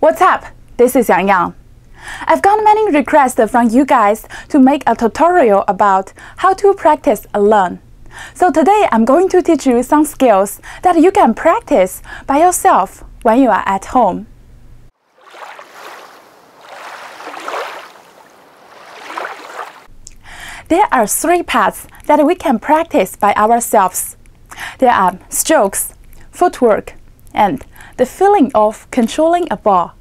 What's up? This is Yang Yang. I've got many requests from you guys to make a tutorial about how to practice alone. So today I'm going to teach you some skills that you can practice by yourself when you are at home. There are three parts that we can practice by ourselves. There are strokes, footwork, and the feeling of controlling a ball.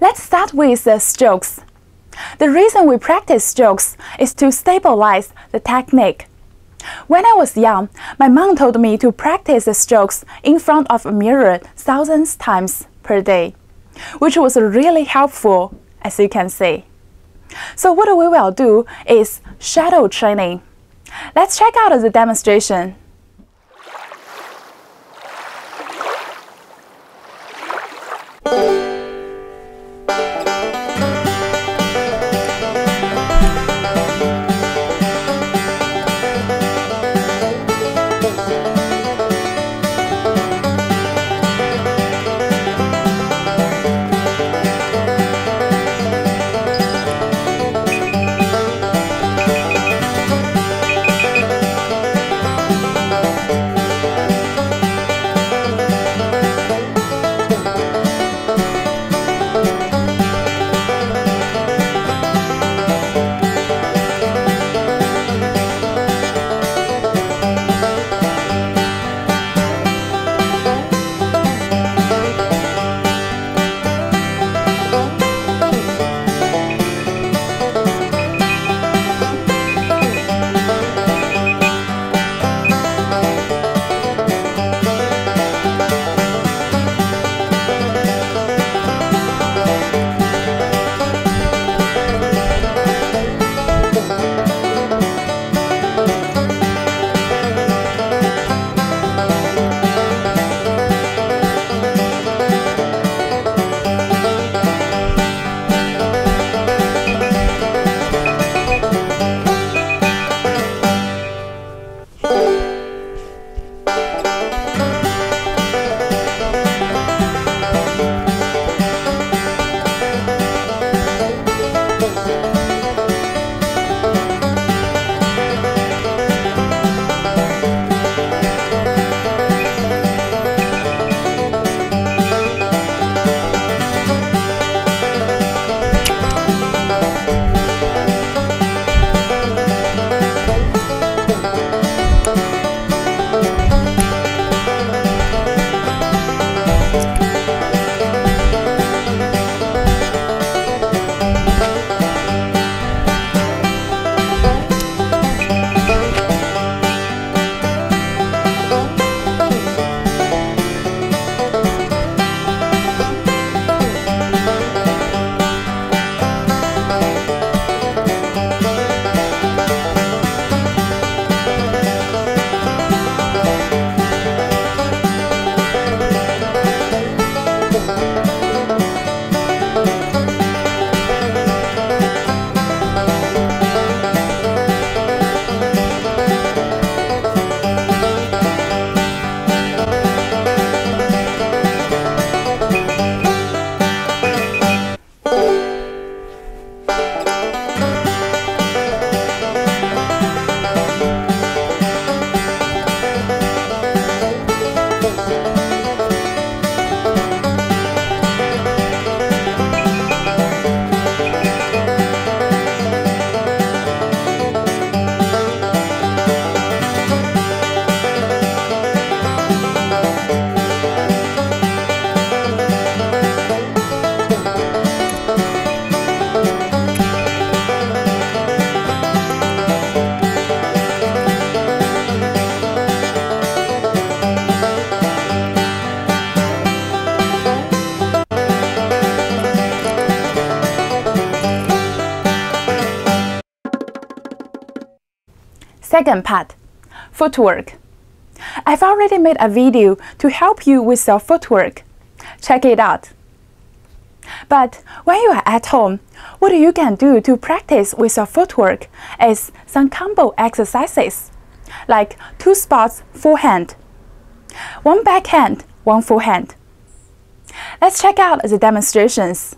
Let's start with the strokes. The reason we practice strokes is to stabilize the technique. When I was young, my mom told me to practice the strokes in front of a mirror thousands times per day, which was really helpful, as you can see. So what we will do is shadow training. Let's check out the demonstration. Second part, footwork. I've already made a video to help you with your footwork. Check it out. But when you are at home, what you can do to practice with your footwork is some combo exercises, like two spots forehand, one backhand, one forehand. Let's check out the demonstrations.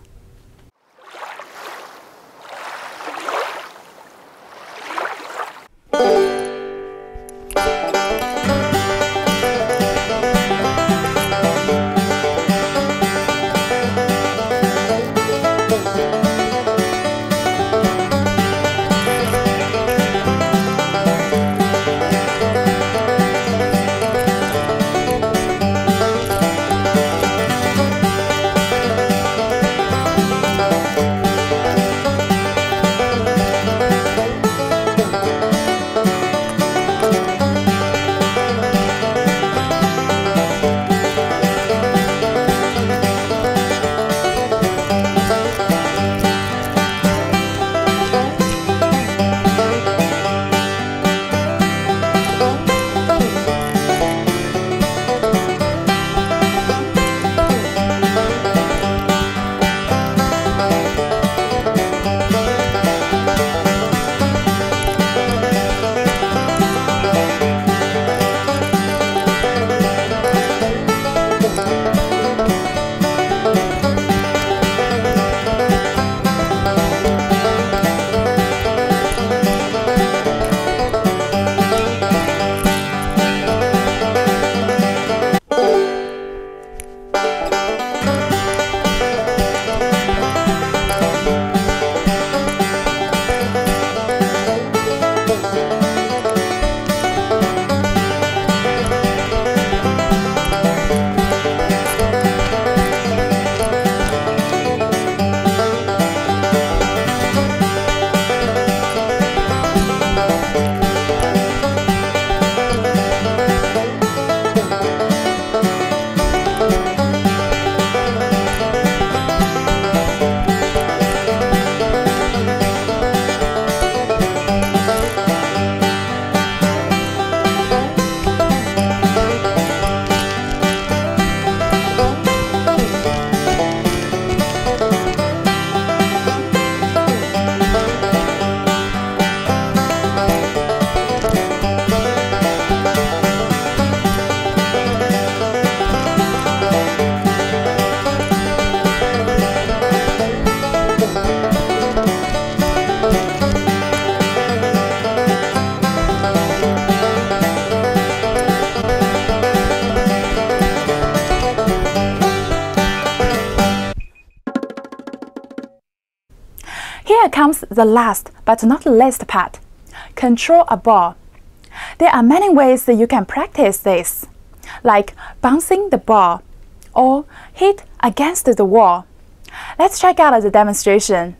Here comes the last but not least part. Control a ball. There are many ways that you can practice this, like bouncing the ball or hit against the wall. Let's check out the demonstration.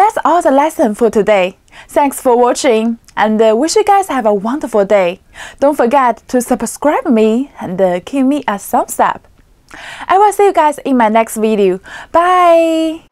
That's all the lesson for today. Thanks for watching and uh, wish you guys have a wonderful day. Don't forget to subscribe me and uh, give me a thumbs up. I will see you guys in my next video. Bye!